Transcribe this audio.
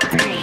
Three.